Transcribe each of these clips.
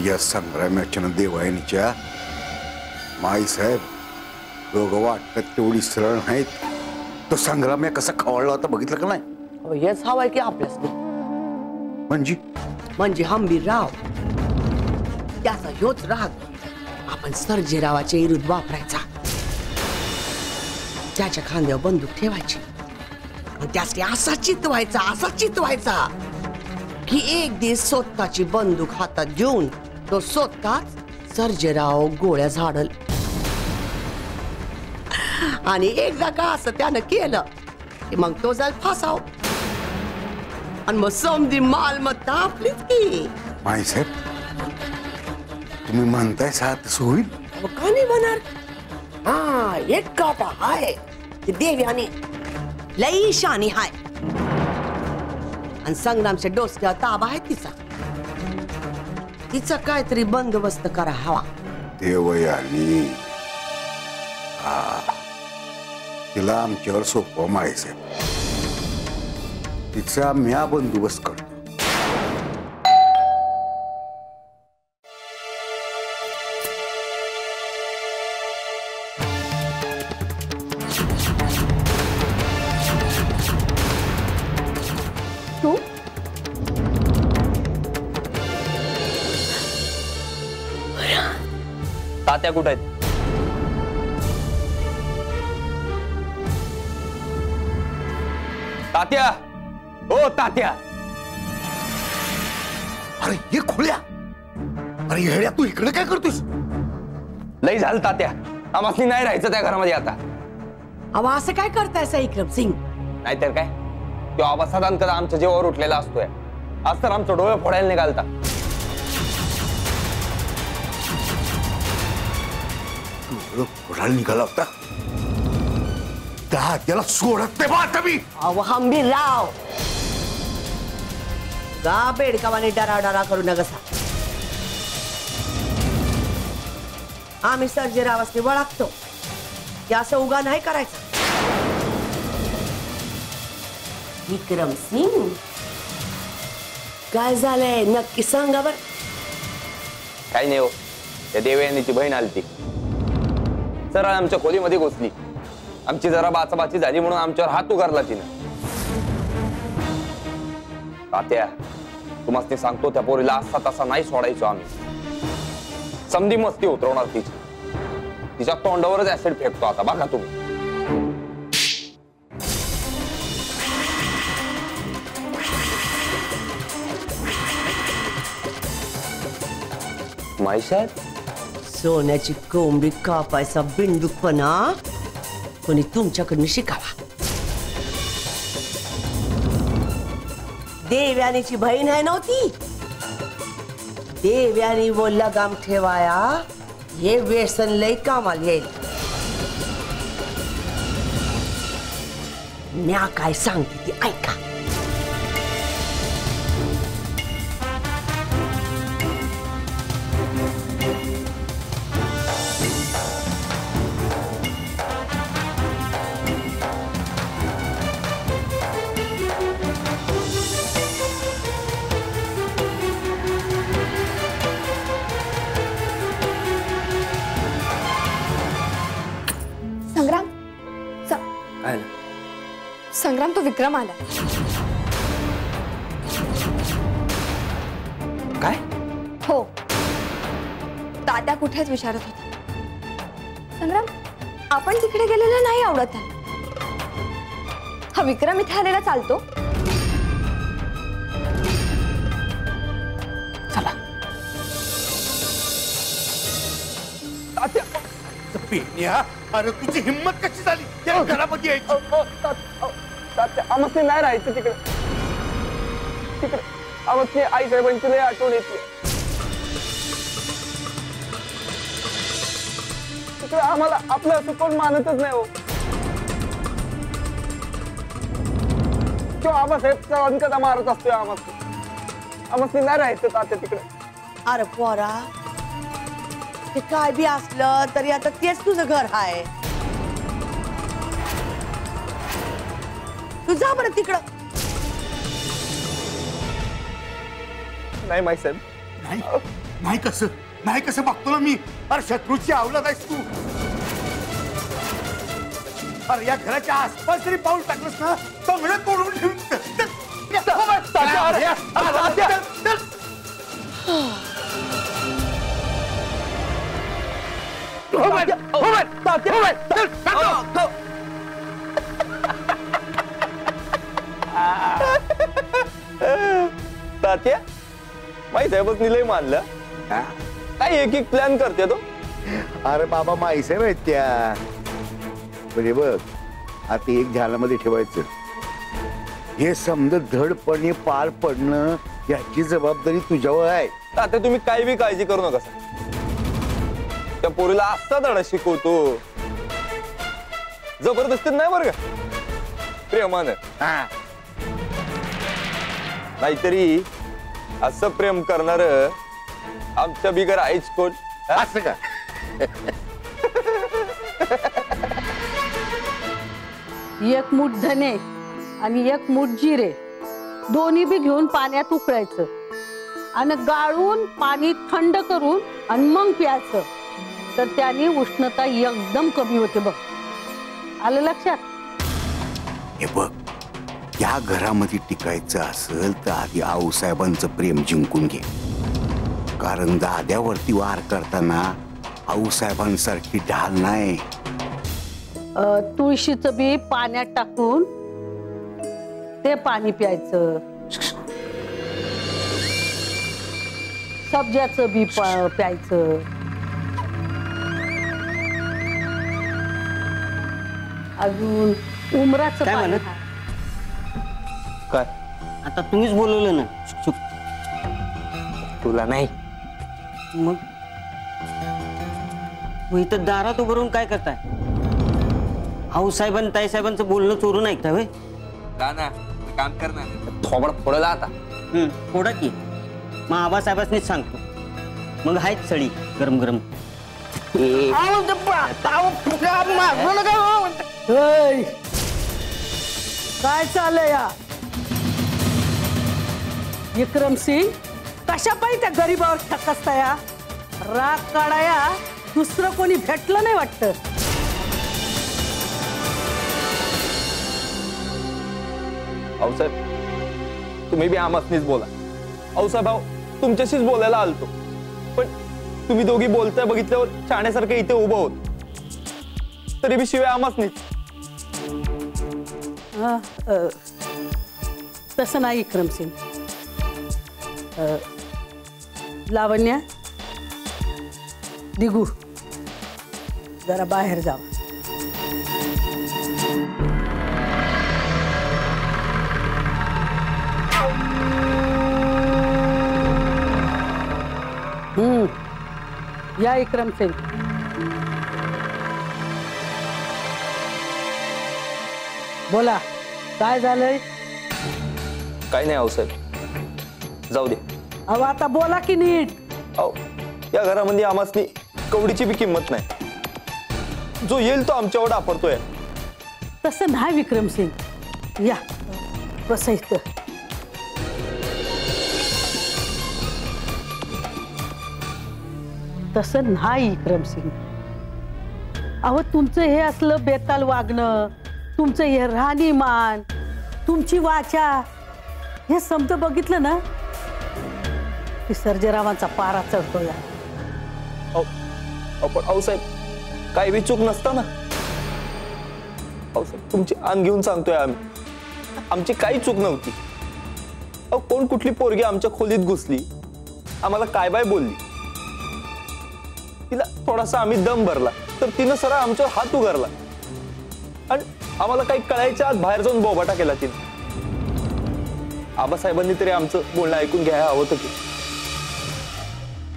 अरे या संग्रामाच्या न देवायनीच्या माईसाहेब दोघं वाटत तेवढी सरळ नाहीत तो संग्राम या कसा खवळला होता बघितलं का नाही हेच हवंय की आपल्यास म्हणजे म्हणजे हंबीरराव त्याचा ह्योच राग? आपण सर्जेरावाच्या विरुद्ध वापरायचा त्याच्या खांद्यावर बंदूक ठेवायची त्यासाठी असा चितवायचा असा चितवायचा की एक दिवस स्वतःची बंदूक हातात घेऊन तो स्वतःच सर्जेराव गोळ्या झाडल. आणि एकदा का असं त्यानं केलं की मग तो जाईल फासाव. आणि मग समधी मालमत्ता आपलीच की. माईसाहेब तुम्ही म्हणताय सा तसं होईल? अहो, का नाही म्हणणार हा एक काटा हाय ते देवी आणि लई शानी हाय. आणि संग्रामच्या डोसक्यावर ताबा आहे तिचा. तिचा काहीतरी बंदोबस्त करा हवा. देवयानी. हा. तिला आमच्यावर सोपं माहिती तिचा म्या बंदोबस्त करतो. तात्या कुठे आहेत? तात्या! हो तात्या! अरे हे खोल्या! अरे हेड्या तू इकडे काय करतोस? लई झालं तात्या. आम्हाला नाही राहायचं त्या घरामध्ये आता. अहो असं काय करताय सा विक्रम सिंग? नाहीतर काय? तो आवाज़ साधारण कदा आमच्या जीवावर उठलेला असतोय. आज तर आमचं डोळे फोडायला निघालता. पुढाला निघाला होता त्याला सोडत नाही मी अहो हंबीरराव गा बेडकावाने डरा डरा करू नका आम्ही सर्जेरावासने वळखतो की असं उगा नाही करायचं विक्रम सिंग काय झालंय नक्की सांगा बर काही नाही हो त्या देवयानीची बहीण आलती सरळ आमच्या खोलीमध्ये घुसली. आमची जरा बाचाबाची झाली म्हणून आमच्यावर उगारला तिने. तात्या तुम्हाला सांगतो, त्या पोरीला असा तसा मस्ती उतरवणार तिची. तिच्या तोंडावरच ऍसिड फेकतो आता, बघा तुम्ही. माई साहेब सोन्याची कोंबडी कापायचा बिंडूकपणा कोणी तुमच्याकडून शिकावा. देव्यानीची बहीण आहे नव्हती देव्यानी व लगाम ठेवाया. हे व्यसन लय कामाला येईल. म्या काय सांगते ती ऐका. संग्राम तो विक्रम आला काय? हो. तात्या कुठेच विचारत होता. संग्राम आपण तिकडे गेलेलं नाही आवडत. हा विक्रम इथे आलेला चालतो. चला. तात्या पेन्या अरे तुझी हिंमत कशी झाली? त्या घरामध्ये यायची. आमचे नाही राहायचं तिकडे। तिकडे आमचे आई साहेबांची लय आठवण येते तिकडे आम्हाला आपलं असं कोण मानतच नाही हो। किंवा आबासाहेबचा अंकदा मारत असतोय आम्हाला आम्हाला नाही राहायचं तात्या तिकडे। अरे पोरा ते काय बी असलं तरी आता तेच तुझं घर आहे तू जा बरं तिकडं नाही माई साहेब नाही नाही कसं नाही कसं बघतो ना मी अरे शत्रूची आवलाद आहेस तू अरे या घराच्या आसपास जरी पाऊल टाकलंस ना तंगड तोडून ठेवून तात्या आहे बस निलय मानलं. काय एक एक प्लॅन करते तो? अरे बाबा माईसाहेब आहेत त्या. म्हणजे बघ आता एक ध्यानामध्ये ठेवायचं. हे समज धडपणे पार पडणं याची जबाबदारी तुझ्यावर आहे. तात्या तुम्ही काही बी काळजी करू नका. त्या पोरीला असा धडा शिकवतो. जबरदस्तीत नाही बरं का? प्रेमानं नाहीतरी असं प्रेम करणार आमच्या बिगर आईच कोण? असं का? एक मूठ धने आणि एक मूठ जिरे दोन्ही बी घेऊन पाण्यात उकळायचं आणि गाळून पाणी थंड करून आणि मग प्यायचं. तर त्याने उष्णता एकदम कमी होते बघ. आलं लक्षात? हे बघ या घरामध्ये टिकायचं असेल तर आधी आऊसाहेबांचं प्रेम जिंकून घे. कारण दाद्यावरती वार करताना आऊसाहेबांसारखी ढाल नाही. अं, तुळशीचं बी पाण्यात टाकून ते पाणी प्यायचं. सब्जाचं बी प- प्यायचं. अजून उमराचं पाणी. काय आता तुम्हीच बोलवलं ना. चुप. तुला नाही. मग? मग इथं दारात उभं राहून काय करताय? आऊसाहेबांनी ताईसाहेबांचं बोलणं चोरून ऐकता होय? काम करणार थोबड फोडला आता. हं, फोडा की. मग आबासाहेबांनीच सांगतो. मग आहेत सळी गरम गरम ऐ, काय चाललंय या? विक्रम सिंग कशा पाहिजे त्या गरीबावर ठकसता या राग काढाया? दुसरं कोणी भेटलं नाही वाटतं. आऊसाहेब तुम्ही बी आमासनीच बोला. आऊसाहेब भाऊ तुमच्याशीच बोलायला आलतो. पण तुम्ही दोघी बोलताय बघितल्यावर शाण्यासारखं इथे उभं होत. तरी बी शिवाय आमासनीच तसं नाही विक्रम सिंग अ, लावण्या, दिगू, जरा बाहेर जावं हम्म या विक्रम सिंग बोला, काय झालंय? काय नाही आऊसाहेब जाऊ दे. अहो आता बोला की नीट. अहो या घरामध्ये आमासनी कवडीची बी किंमत नाही. जो येईल तो आमच्यावर वापरतोय तसं नाही विक्रम सिंग या बसा इथं. तसं नाही विक्रम सिंग अहो तुमचं हे असलं बेताल वागणं तुमचं हे राहणीमान तुमची वाचा हे समज बघितलं ना? की सर्जेरावांचा पारा चढतो या पण काही बी चूक नसता ना आऊसाहेब तुमची आण घेऊन सांगतोय आम्ही आमची काही चूक नव्हती अहो कोण कुठली पोरगी आमच्या खोलीत घुसली आम्हाला काय बाय बोलली तिला थोडासा आम्ही दम भरला तर तिनं सरळ आमच्यावर हात उगारला आणि आम्हाला काही कळायच्या आत बाहेर जाऊन बोबाटा केला तिने आबासाहेबांनी तरी आमचं बोलणं ऐकून घ्यायला हवं होतं की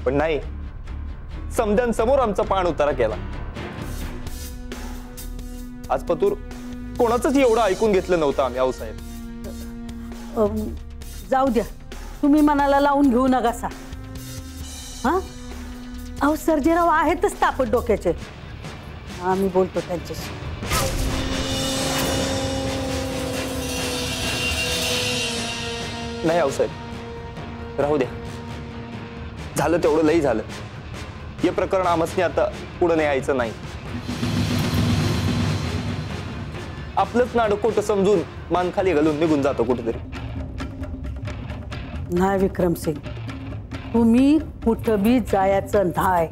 पण नाही. समजांसमोर आमचा पाण उतारा केला. आज पतूर कोणाचंच एवढं ऐकून घेतलं नव्हतं आम्ही आऊसाहेब अम, जाऊ द्या. तुम्ही मनाला लावून घेऊ नका सा. हा? अहो सर्जेराव आहेतच तापट डोक्याचे. आम्ही बोलतो त्यांच्याशी. नाही आऊसाहेब राहू द्या. लई झालं. प्रकरण आमसने आता पुढे न्यायचं नाही. आपलंच नाडं मान खाली घालून निघून जातो कुठेतरी. नाही, विक्रमसिंग. तुम्ही कुठं बी जायचं नाही.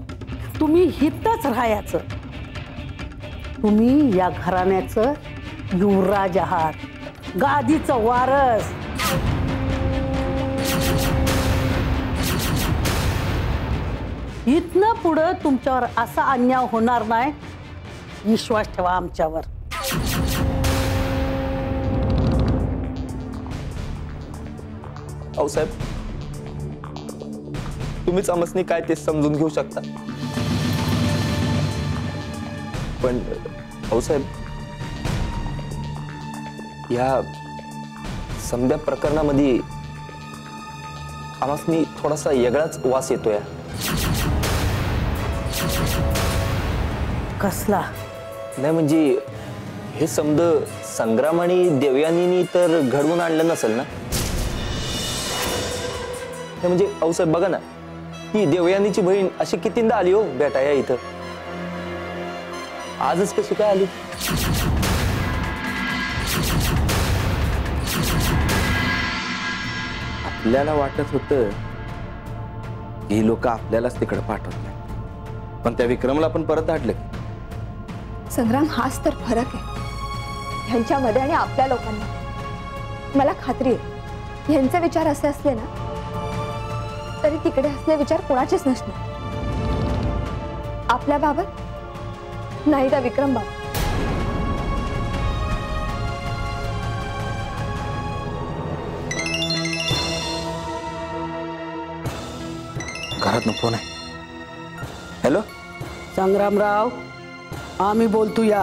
तुम्ही हितच राहायचं. तुम्ही या युवराज आहात. गादीचं वारस. इथनं पुढं तुमच्यावर असा अन्याय होणार नाही. विश्वास ठेवा आमच्यावर. साहेब, तुम्हीच आमसनी काय ते समजून घेऊ शकता. पण साहेब, या समद्या प्रकरणामध्ये आमसनी थोडासा वेगळाच वास येतोय. कसला? नाही, म्हणजे हे समज संग्राम आणि देवयानीनी तर घडवून आणलं नसेल ना? हे म्हणजे अवसाहेब बघा ना ती देवयानीची बहीण अशी कितींदा आली हो बेटा या इथं? आजच कशी काय आली? आपल्याला वाटत होतं ही लोक आपल्यालाच तिकडे पाठवत पण त्या विक्रमला पण परत आणलं संग्राम हाच तर फरक आहे. ह्यांच्यामध्ये आणि आपल्या लोकांना मला खात्री आहे. ह्यांचे विचार असे असले ना तरी तिकडे असले विचार कोणाचेच नसणार. आपल्या बाबत नाही त्या विक्रम बाबत. घरात फ़ोन आहे. हॅलो? संग्रामराव आम्ही बोलतो या।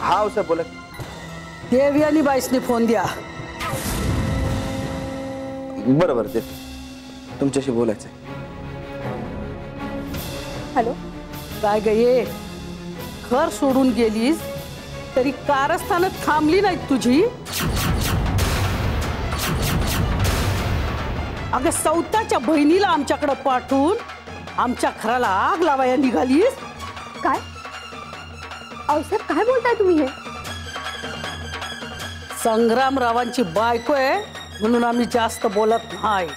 हा हो साहेब बोला देवी आणि बाईसने फ़ोन द्या। बरं बरं ते तुमच्याशी बोलायचं हॅलो। काय ग ये। घर सोडून गेलीस तरी कारस्थानात थांबली नाही तुझी? अगं सौताच्या बहिणीला आमच्याकडे पाठवून आमच्या घराला आग लावायला निघालीस? काय? अवसाहेब काय बोलताय तुम्ही हे? संग्रामरावांची बायको आहे, म्हणून आम्ही जास्त बोलत नाही.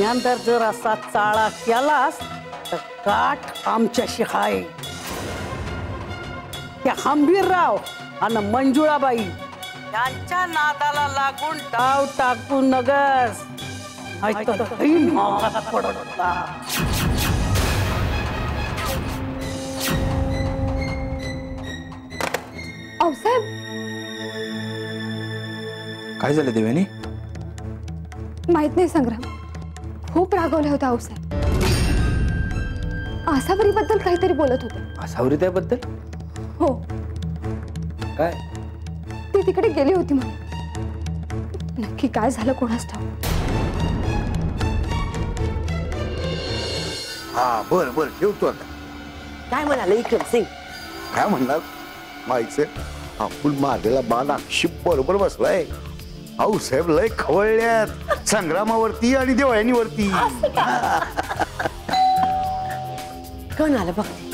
नंतर जर असा चाळा केलास, तर काठ आमच्याशी हाय. त्या हंबीरराव आणि मंजुळाबाई यांच्या नादाला लागून डाव टाकू नगस. पडत अवसाहेब काय झालं देवेनी? माहित नाही संग्राम. खूप रागवले होते अवसाहेब आसावरीबद्दल काहीतरी बोलत होते. असावरी त्याबद्दल? हो. काय? ती तिकडे गेली होती म्हणून. नक्की काय झालं कोणास ठाऊक? हा बर बर ठेवतो आता. काय म्हणाले विक्रम सिंग काय म्हणणार माहिती आपण मागेला बाण अक्षी बरोबर बसलाय. अहो साहेब लय खवळल्यात. संग्रामावरती आणि कोण आलं बघते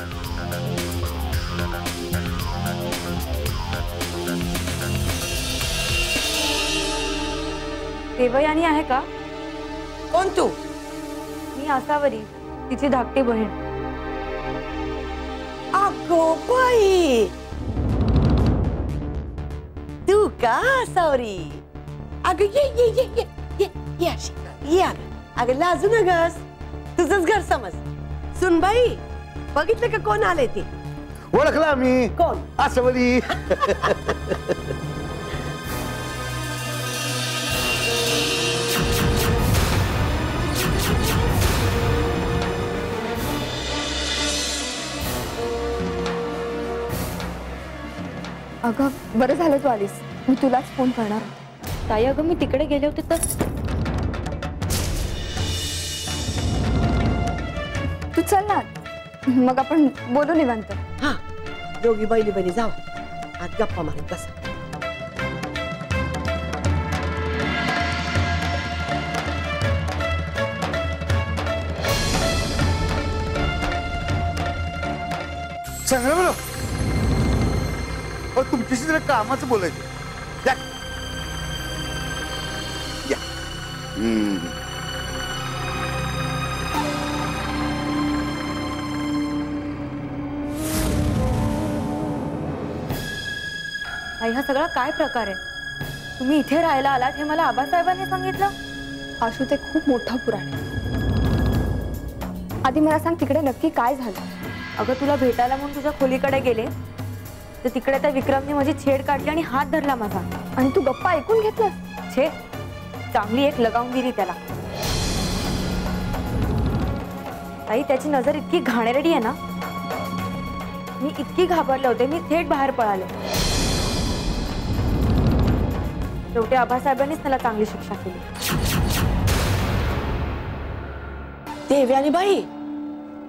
देवयानी आहे का? कोण तू? मी आसावरी तिची धाकटी बहीण. अगो बाई! का सावरी अगं ये ये ये ये ये ये अशी ये अगं अगं लाजू नगस तुझंच घर समज। सुनबाई बघितलं का कोण आले ते? ओळखला मी. कोण? असवली अगं बरं झालं तू आलीस. मी तुलाच फोन करणार ताई अगं मी तिकडे गेले होते तर? तू चल ना. मग आपण बोलू निवांत. हा. दोघी बैली बहिणी जाऊ. आज गप्पा मारत बसा. चांगलं बोला तुमच्याशी जरा कामाचं बोलायचं. या. या. हम्म. हा सगळा काय प्रकार आहे तुम्ही इथे राहायला आलात हे मला आबासाहेबांनी सांगितलं आशू ते खूप मोठं पुराण आहे आधी मला सांग तिकडे नक्की काय झालं अगं तुला भेटायला म्हणून तुझ्या खोलीकडे गेले तर तिकडे त्या विक्रमने माझी छेड काढली आणि हात धरला माझा. आणि तू गप्पा ऐकून घेतलास? छे चांगली एक लगावून दिली त्याला. ताई त्याची नज़र इतकी घाणेरडी आहे ना? मी इतकी घाबरले होते मी थेट बाहेर पळाले. शेवटी आबासाहेबांनीच त्याला चांगली शिक्षा केली. देव्याने बाई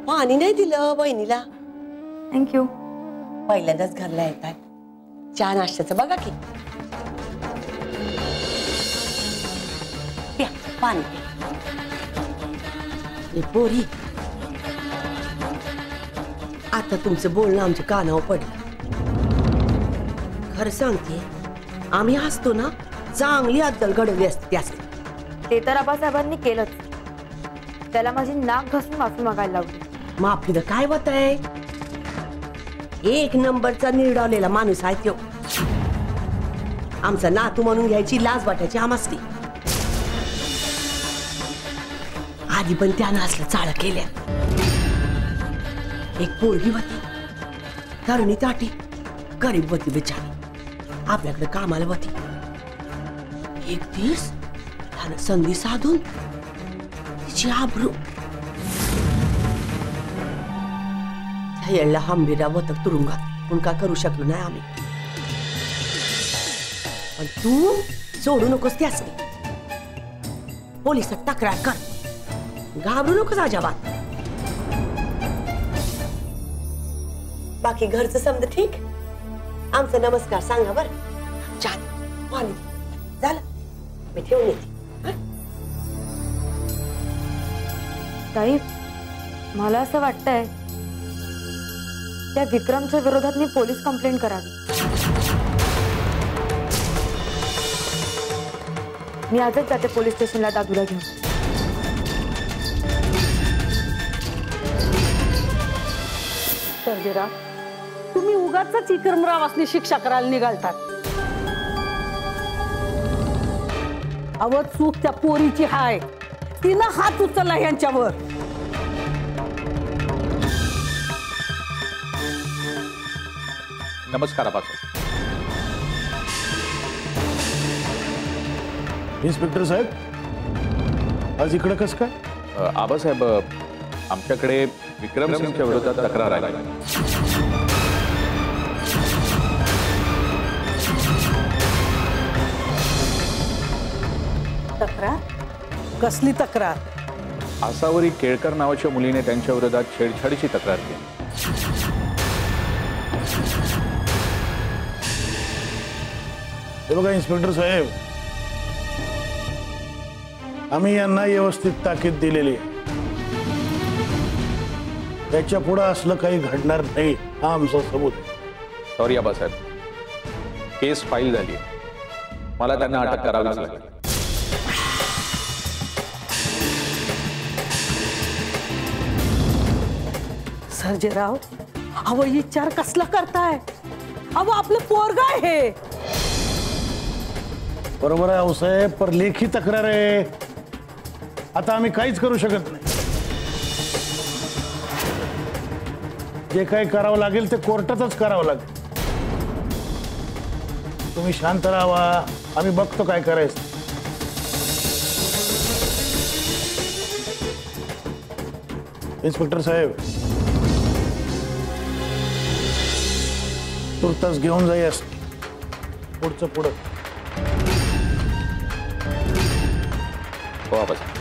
पाणी नाही दिलं बहिणीला थँक्यू पहिल्यांदाच घरला येतात चहा नाश्त्याचं बघा की. प्या पाणी प्या. पोरी. आता तुमचं बोलणं आमच्या कानावर पडलं. खरं सांगते आम्ही हसतो ना चांगली अद्दल घडवली असते त्यासाठी ते तर आबासाहेबांनी केलंच. त्याला माझी नाक घासून माफ़ी मागायला लावली. माफीला काय होत आहे? एक नंबरचा निरडावलेला माणूस आहे तो. आमचा नातू म्हणून घ्यायची लाज वाटायची आमासली आधी पण त्यानं असलं चाळ केल्या एक पोरगी होती. तरुणी ताटी. गरीब होती बिचारी. आपल्याकडे कामाला होती. एक दिवस त्यानं संधी साधून तिची आबरू यायला हंबीरा होत तुरुंगात पण करू शकलो नाही आम्ही पण तू सोडू नकोस त्यास पोलिसात तक्रार कर। घाबरू नकोस अजाबात बाकी घरचं समज ठीक? आमचा नमस्कार, सांगा बर। चाल पाणी झालं मी ठेवून येते ताई, मला असं वाटतंय त्या विक्रमच्या विरोधात मी पोलीस कंप्लेंट करावी. मी आजच जाते पोलीस स्टेशनला दादूला घेऊन. सर्जेराव तुम्ही उगाच इकरमरावासनी शिक्षा करायला निघालतात. अव चूक त्या पोरीची हाय. तिनं हात उचलला यांच्यावर नमस्कार आबासाहेब इन्स्पेक्टर साहेब आज इकडं कसं काय? आबासाहेब आमच्याकडे विक्रम सिंगच्या विरोधात तक्रार आली. तक्रार? कसली तक्रार? आसावरी केळकर नावाच्या मुलीने त्यांच्या विरोधात छेडछाडीची तक्रार केली. बघा इन्स्पेक्टर साहेब आम्ही यांना व्यवस्थित ताकीद दिलेली आहे त्याच्या पुढं असलं काही घडणार नाही हा आमचा सबूत आहे सॉरी आबासाहेब केस फाईल झाली मला त्यांना अटक करावीच लागेल सर्जेराव अव विचार कसला करताय अव आपलं पोरग आहे बरोबर आहे साहेब पर लेखी तक्रार आहे आता आम्ही काहीच करू शकत नाही. जे काही करावं लागेल ते कोर्टातच करावं लागेल. तुम्ही शांत राहावा आम्ही बघतो काय करायचं. इन्स्पेक्टर साहेब, तुर्तास घेऊन जाईस. पुढचं पुढं. हो आबासाहेब